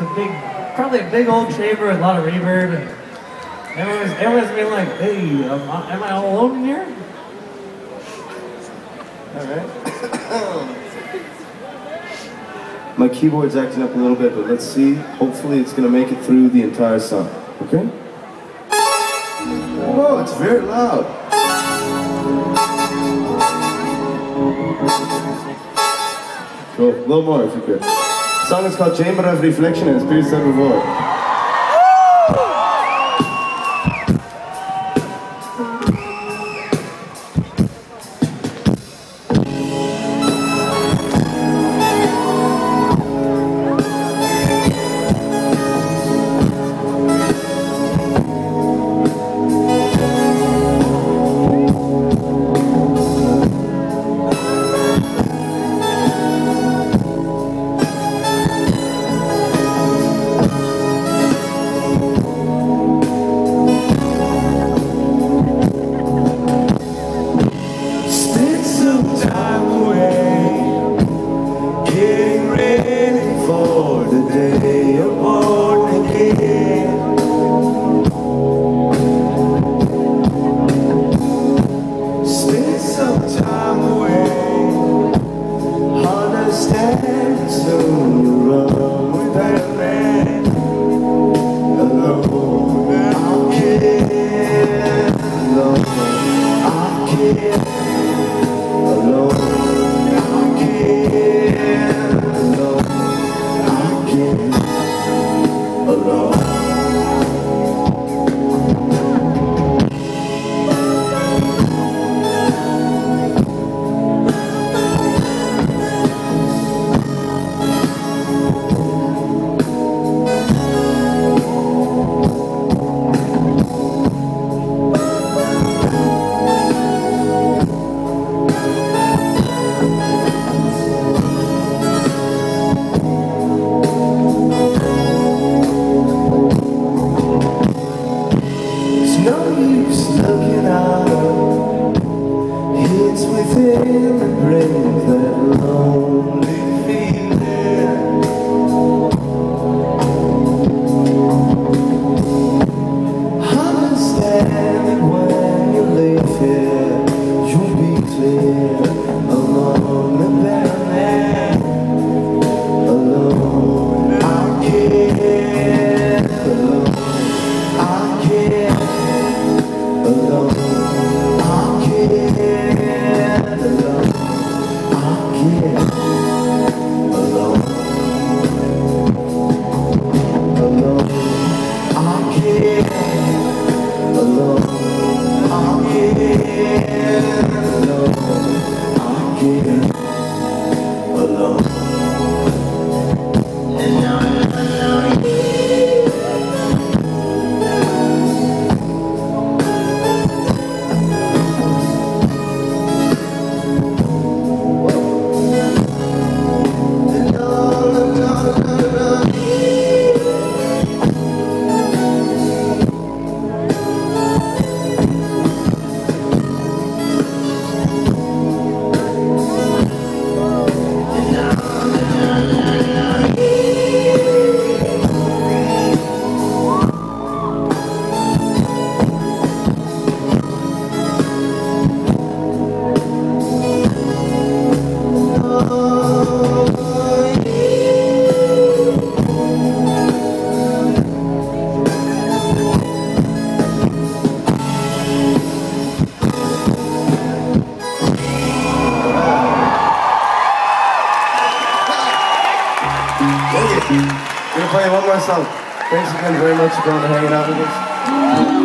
it's a big, probably a big old chamber with a lot of reverb, and everyone's, everyone's been like, hey, am I, am I all alone in here? All right. My keyboard's acting up a little bit, but let's see. Hopefully it's gonna make it through the entire song. Okay? Oh, it's very loud. Cool. A little more if you could. Song is called Chamber of Reflection and it's pretty said. I Thank you. Gonna play one more song. Thanks again very much for coming and hanging out with us.